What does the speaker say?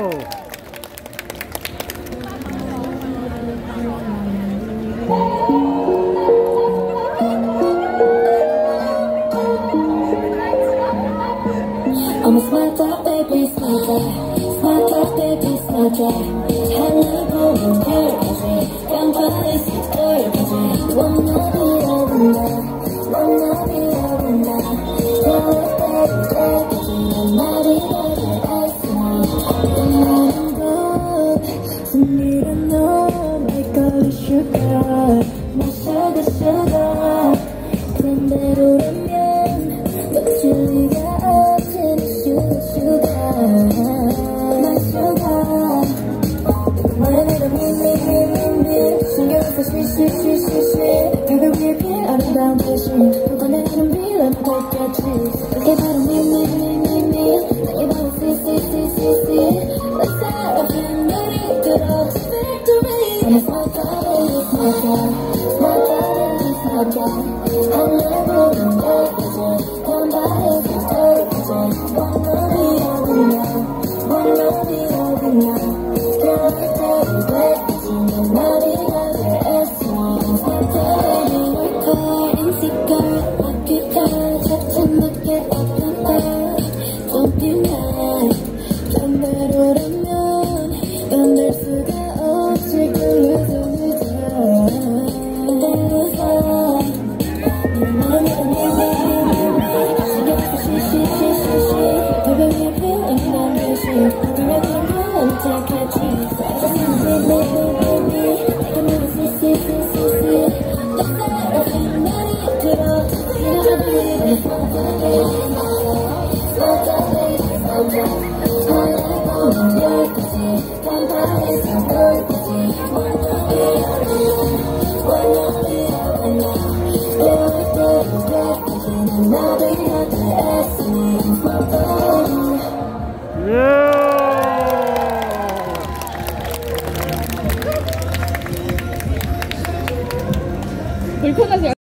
I'm a smart up baby, smart up, smart up baby, smart up. Hello, boy, girl, country, come by, crazy, girl, country. Wanna be a baby, 신경 써 쉬쉬쉬쉬쉬 벽을 위에 피해 아름다운 대신 그건내 이름 빌런 될겠지 그게 바로 미미미미미 그게 바로 CCCCC 내 사랑은 눈이 들어 Back to me I'm a smart baby smart smart baby smart 하늘 보는 별까지 간발의 색깔까지 wanna be Thank you. 불편하지